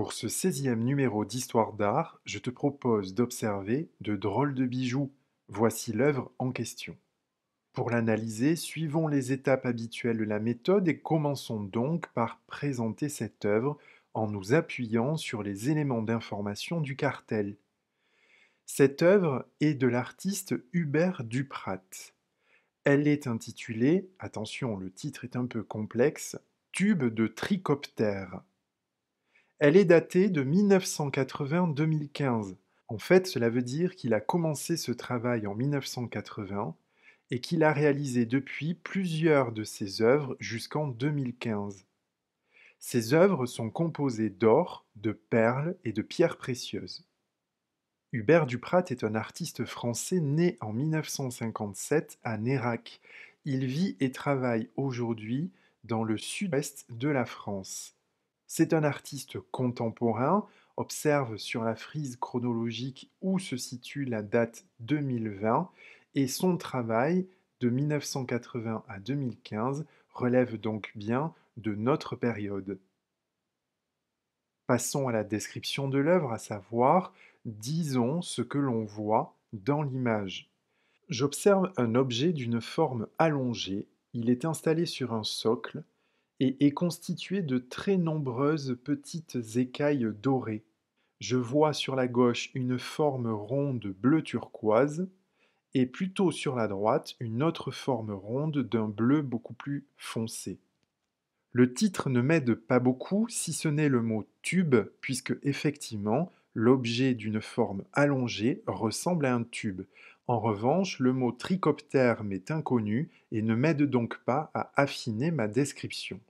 Pour ce 16e numéro d'Histoire d'art, je te propose d'observer de drôles de bijoux. Voici l'œuvre en question. Pour l'analyser, suivons les étapes habituelles de la méthode et commençons donc par présenter cette œuvre en nous appuyant sur les éléments d'information du cartel. Cette œuvre est de l'artiste Hubert Duprat. Elle est intitulée, attention le titre est un peu complexe, Tube de tricoptère. Elle est datée de 1980-2015. En fait, cela veut dire qu'il a commencé ce travail en 1980 et qu'il a réalisé depuis plusieurs de ses œuvres jusqu'en 2015. Ses œuvres sont composées d'or, de perles et de pierres précieuses. Hubert Duprat est un artiste français né en 1957 à Nérac. Il vit et travaille aujourd'hui dans le sud-ouest de la France. C'est un artiste contemporain, observe sur la frise chronologique où se situe la date 2020 et son travail de 1980 à 2015 relève donc bien de notre période. Passons à la description de l'œuvre, à savoir, disons ce que l'on voit dans l'image. J'observe un objet d'une forme allongée, il est installé sur un socle, et est constitué de très nombreuses petites écailles dorées. Je vois sur la gauche une forme ronde bleu turquoise et plutôt sur la droite une autre forme ronde d'un bleu beaucoup plus foncé. Le titre ne m'aide pas beaucoup si ce n'est le mot tube puisque effectivement l'objet d'une forme allongée ressemble à un tube. En revanche, le mot tricoptère m'est inconnu et ne m'aide donc pas à affiner ma description.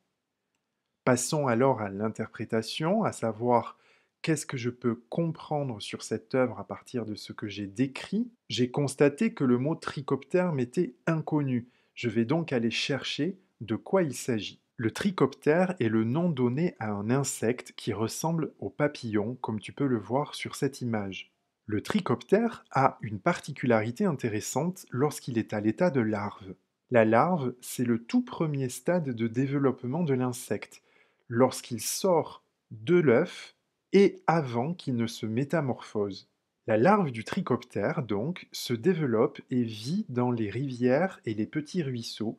Passons alors à l'interprétation, à savoir qu'est-ce que je peux comprendre sur cette œuvre à partir de ce que j'ai décrit. J'ai constaté que le mot tricoptère m'était inconnu. Je vais donc aller chercher de quoi il s'agit. Le tricoptère est le nom donné à un insecte qui ressemble au papillon, comme tu peux le voir sur cette image. Le tricoptère a une particularité intéressante lorsqu'il est à l'état de larve. La larve, c'est le tout premier stade de développement de l'insecte lorsqu'il sort de l'œuf et avant qu'il ne se métamorphose. La larve du trichoptère, donc, se développe et vit dans les rivières et les petits ruisseaux.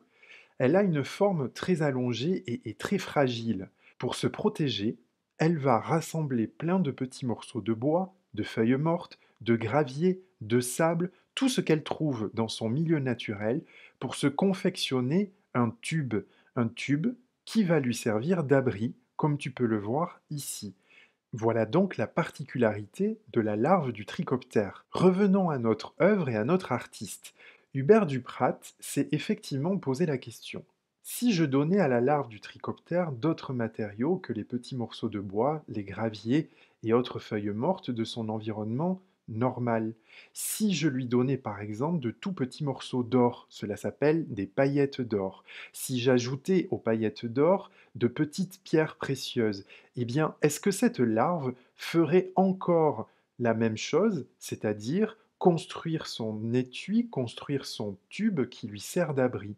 Elle a une forme très allongée et, et très fragile. Pour se protéger, elle va rassembler plein de petits morceaux de bois, de feuilles mortes, de gravier, de sable, tout ce qu'elle trouve dans son milieu naturel pour se confectionner un tube. Un tube qui va lui servir d'abri, comme tu peux le voir ici. Voilà donc la particularité de la larve du trichoptère. Revenons à notre œuvre et à notre artiste. Hubert Duprat s'est effectivement posé la question. Si je donnais à la larve du trichoptère d'autres matériaux que les petits morceaux de bois, les graviers et autres feuilles mortes de son environnement, normal. Si je lui donnais par exemple de tout petits morceaux d'or, cela s'appelle des paillettes d'or. Si j'ajoutais aux paillettes d'or de petites pierres précieuses, eh bien, est-ce que cette larve ferait encore la même chose, c'est-à-dire construire son étui, construire son tube qui lui sert d'abri?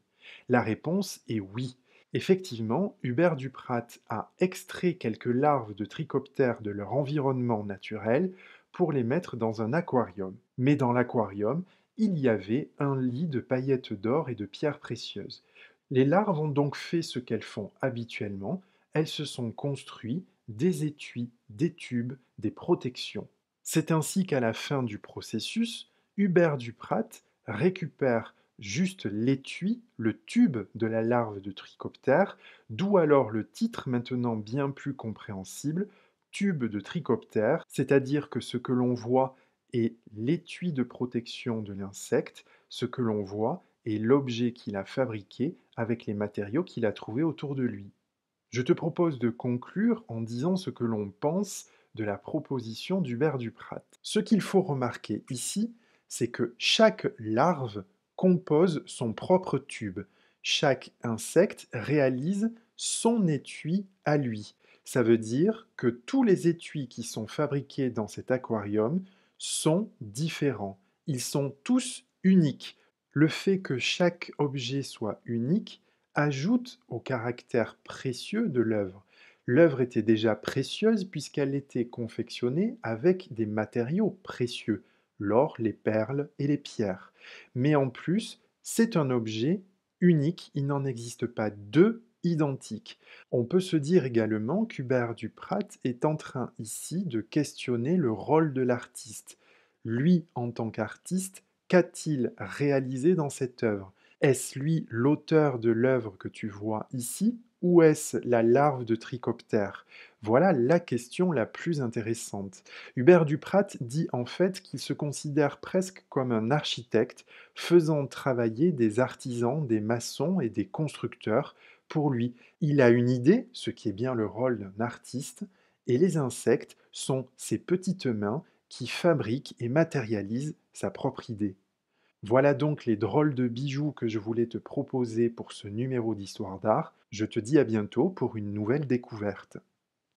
La réponse est oui. Effectivement, Hubert Duprat a extrait quelques larves de trichoptères de leur environnement naturel pour les mettre dans un aquarium. Mais dans l'aquarium, il y avait un lit de paillettes d'or et de pierres précieuses. Les larves ont donc fait ce qu'elles font habituellement, elles se sont construites des étuis, des tubes, des protections. C'est ainsi qu'à la fin du processus, Hubert Duprat récupère juste l'étui, le tube de la larve de trichoptère, d'où alors le titre maintenant bien plus compréhensible, tube de trichoptère, c'est-à-dire que ce que l'on voit est l'étui de protection de l'insecte, ce que l'on voit est l'objet qu'il a fabriqué avec les matériaux qu'il a trouvés autour de lui. Je te propose de conclure en disant ce que l'on pense de la proposition d'Hubert Duprat. Ce qu'il faut remarquer ici, c'est que chaque larve compose son propre tube. Chaque insecte réalise son étui à lui. Ça veut dire que tous les étuis qui sont fabriqués dans cet aquarium sont différents. Ils sont tous uniques. Le fait que chaque objet soit unique ajoute au caractère précieux de l'œuvre. L'œuvre était déjà précieuse puisqu'elle était confectionnée avec des matériaux précieux, l'or, les perles et les pierres. Mais en plus, c'est un objet unique, il n'en existe pas deux identiques. On peut se dire également qu'Hubert Duprat est en train ici de questionner le rôle de l'artiste. Lui, en tant qu'artiste, qu'a-t-il réalisé dans cette œuvre? Est-ce lui l'auteur de l'œuvre que tu vois ici ou est-ce la larve de trichoptère Voilà la question la plus intéressante. Hubert Duprat dit en fait qu'il se considère presque comme un architecte faisant travailler des artisans, des maçons et des constructeurs pour lui. Il a une idée, ce qui est bien le rôle d'un artiste, et les insectes sont ses petites mains qui fabriquent et matérialisent sa propre idée. Voilà donc les drôles de bijoux que je voulais te proposer pour ce numéro d'Histoire d'art. Je te dis à bientôt pour une nouvelle découverte.